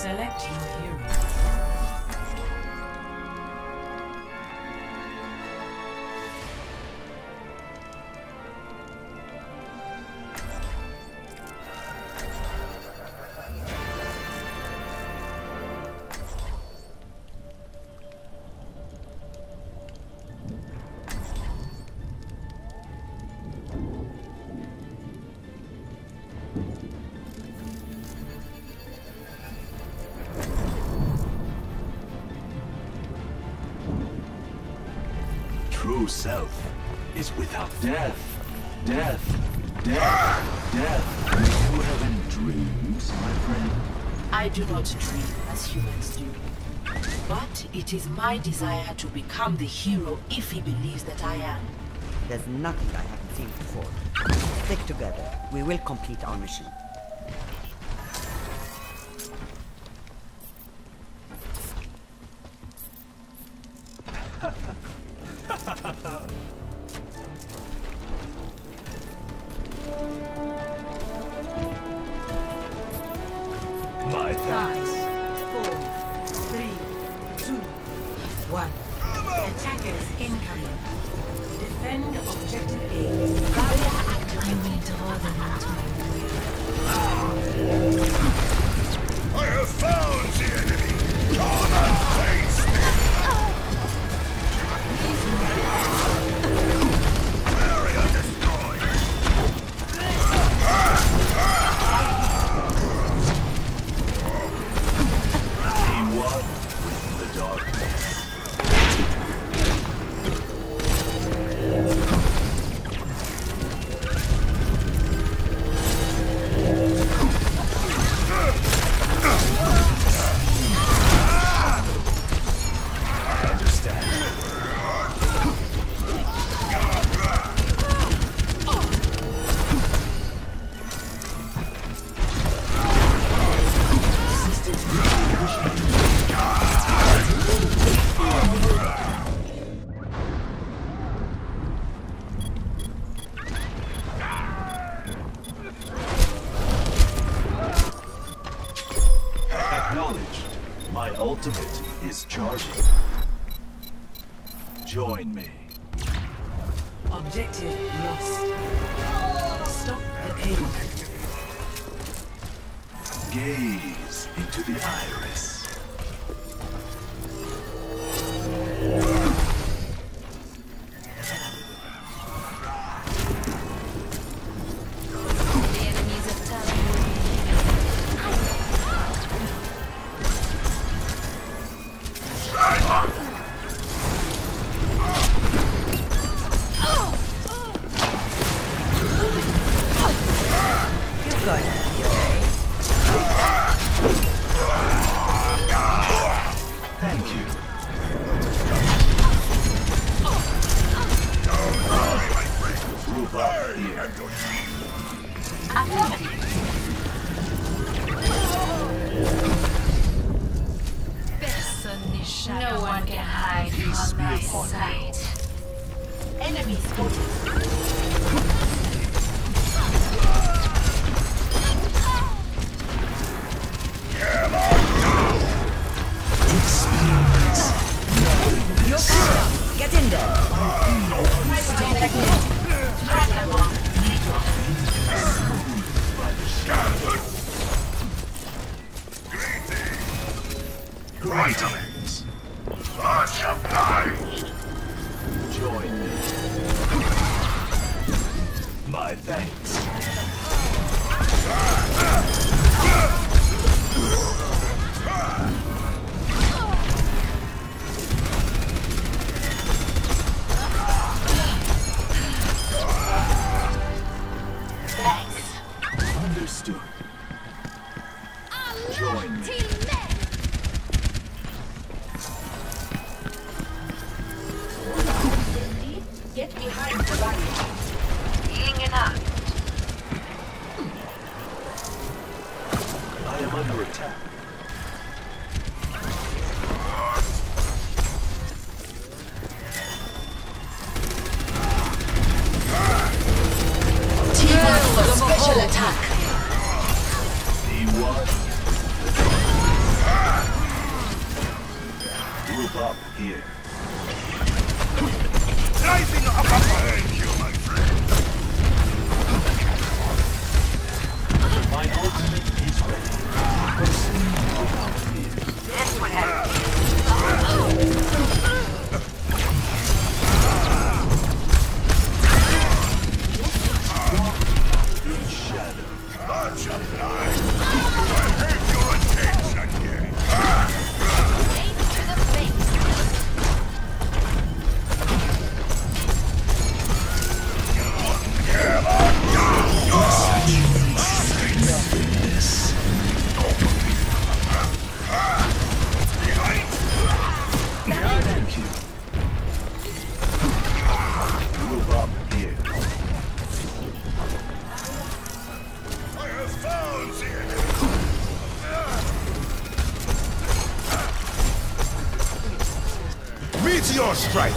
Select your hero. True self is without death. Death. Death. Death. Do you have any dreams, my friend? I do not dream as humans do. But it is my desire to become the hero if he believes that I am. There's nothing I haven't seen before. Stick together. We will complete our mission. Join me. Objective lost. Stop the pain. Gaze into the iris. Can hide my sight. Enemy spotted. Get in there. Here. Rising up ahead, you, my friend. My ultimate is ready. Proceed without fear. In Thank you. Move up here. I have found the enemy. Meteor strike!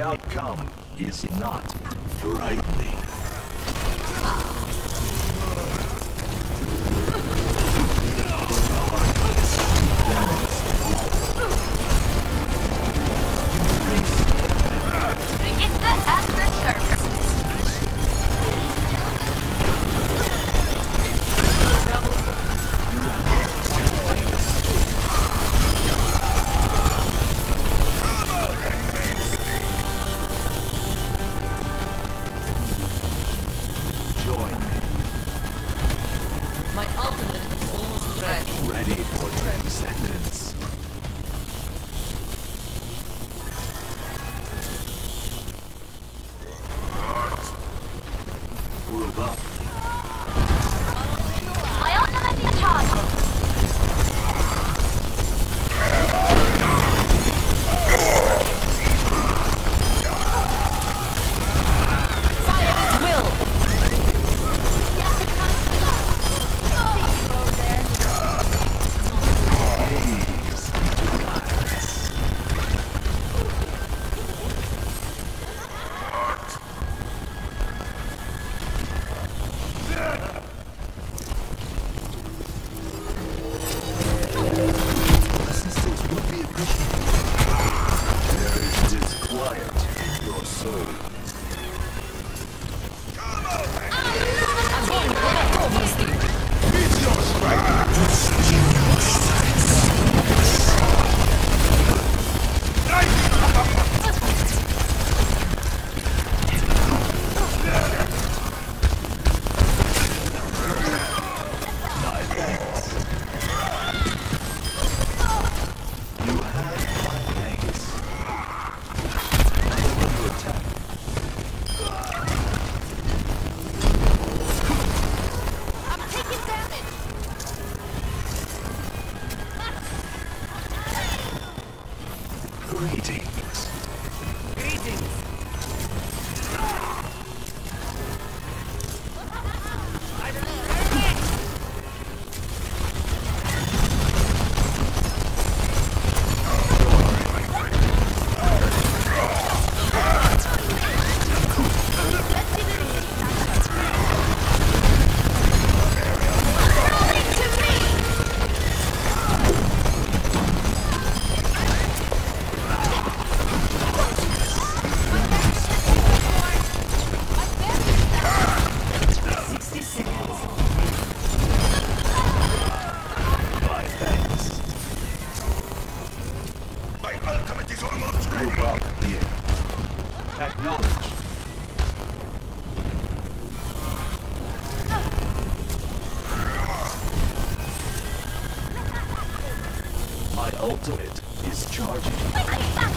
The outcome is not frightening. Ready. For transcendence. waiting. My ultimate is charging.